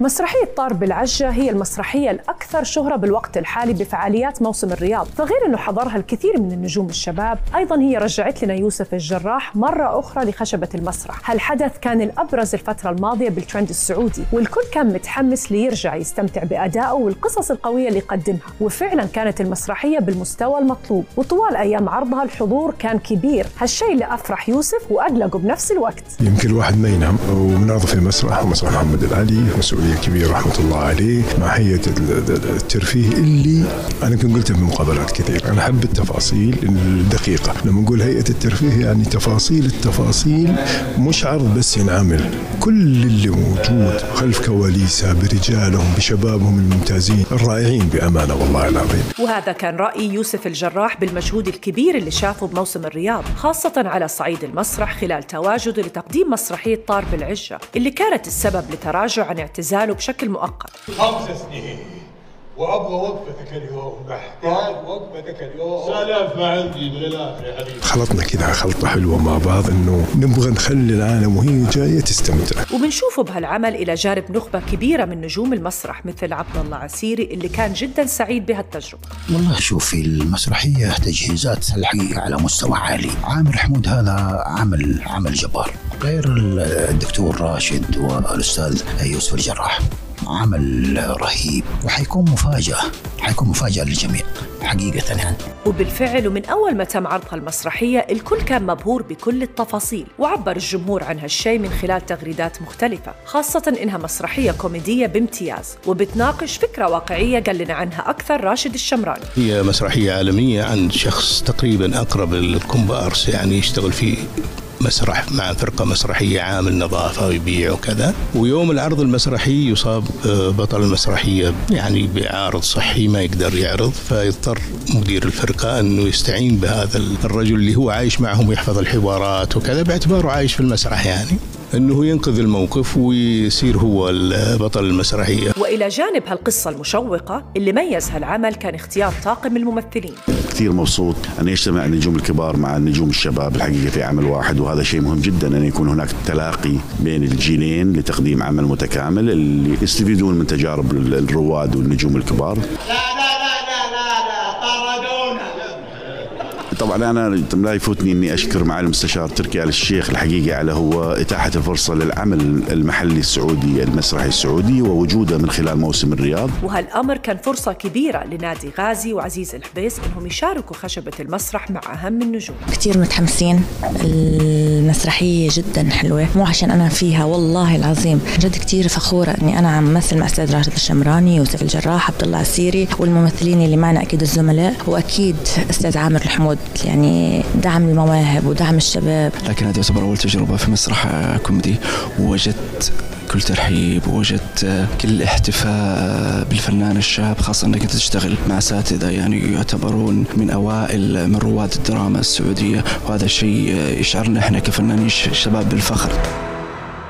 مسرحية طار بالعجة هي المسرحية الأكثر شهرة بالوقت الحالي بفعاليات موسم الرياض. فغير أنه حضرها الكثير من النجوم الشباب أيضا هي رجعت لنا يوسف الجراح مرة أخرى لخشبة المسرح. هالحدث كان الأبرز الفترة الماضية بالترند السعودي والكل كان متحمس ليرجع يستمتع بأدائه والقصص القوية اللي قدمها وفعلا كانت المسرحية بالمستوى المطلوب وطوال أيام عرضها الحضور كان كبير. هالشيء اللي أفرح يوسف وأقلقه بنفس الوقت. يمكن الواحد ما ينام ومناظر في المسرح ومسرح محمد العلي مسؤولية كبيرة رحمة الله عليه مع هيئة الترفيه اللي أنا كنت قلتها في مقابلات كثير أنا أحب التفاصيل الدقيقة. لما نقول هيئة الترفيه يعني تفاصيل التفاصيل مش عرض بس ينعمل. كل اللي موجود خلف كواليسها برجالهم بشبابهم الممتازين الرائعين بأمانة والله العظيم. وهذا كان رأي يوسف الجراح بالمجهود الكبير اللي شافه بموسم الرياض خاصة على صعيد المسرح خلال تواجده لتقديم مسرحية طار بالعجة اللي كانت السبب لتراجع عن اعتزاله بشكل مؤقت. خمس سنين وأبغى وقفتك اليوم. محتاج وقفتك اليوم. سلف ما عندي من الآخر يا حبيبي. خلطنا كذا خلطة حلوة مع بعض إنه نبغى نخلي العالم وهي جاية تستمتع. وبنشوفه بهالعمل إلى جانب نخبة كبيرة من نجوم المسرح مثل عبد الله عسيري اللي كان جدا سعيد بهالتجربة. والله شوفي المسرحية تجهيزات الحقيقة على مستوى عالي. عامر حمود هذا عمل عمل جبار. غير الدكتور راشد والأستاذ يوسف الجراح. عمل رهيب وحيكون مفاجأة حيكون مفاجأة للجميع حقيقة يعني. وبالفعل ومن أول ما تم عرض هالمسرحية الكل كان مبهور بكل التفاصيل وعبر الجمهور عن هالشيء من خلال تغريدات مختلفة خاصة إنها مسرحية كوميدية بامتياز وبتناقش فكرة واقعية قال لنا عنها أكثر راشد الشمراني. هي مسرحية عالمية عن شخص تقريبا أقرب للكومبارس يعني يشتغل في مسرح مع فرقة مسرحية عامل نظافة ويبيع وكذا. ويوم العرض المسرحي يصاب بطل المسرحية يعني بعارض صحي ما يقدر يعرض فيضطر مدير الفرقة أنه يستعين بهذا الرجل اللي هو عايش معهم ويحفظ الحوارات وكذا باعتباره عايش في المسرح يعني. إنه ينقذ الموقف ويصير هو بطل المسرحية. وإلى جانب هالقصة المشوقة اللي ميز هالعمل كان اختيار طاقم الممثلين. كثير مبسوط أن يجتمع النجوم الكبار مع النجوم الشباب الحقيقة في عمل واحد وهذا شيء مهم جدا أن يكون هناك تلاقي بين الجيلين لتقديم عمل متكامل اللي يستفيدون من تجارب الرواد والنجوم الكبار. لا لا لا لا لا لا طردونا طبعا أنا لا يفوتني إني أشكر معالي المستشار تركي آل الشيخ الحقيقة على هو إتاحة الفرصة للعمل المحلي السعودي المسرحي السعودي ووجوده من خلال موسم الرياض. وهالأمر كان فرصة كبيرة لنادي غازي وعزيز الحبيس إنهم يشاركوا خشبة المسرح مع أهم النجوم. كثير متحمسين المسرحية جدا حلوة مو عشان أنا فيها والله العظيم جد كثير فخورة إني أنا عم مثل مع أستاذ راشد الشمراني يوسف الجراح عبد الله عسيري والممثلين اللي معنا أكيد الزملاء وأكيد أستاذ عامر الحمود يعني دعم المواهب ودعم الشباب. لكن هذه تعتبر أول تجربة في مسرح كوميدي ووجدت كل ترحيب ووجدت كل احتفاء بالفنان الشاب خاصة أنك تشتغل مع أساتذة يعني يعتبرون من أوائل من رواد الدراما السعودية. وهذا الشيء يشعرنا إحنا كفنانين شباب بالفخر.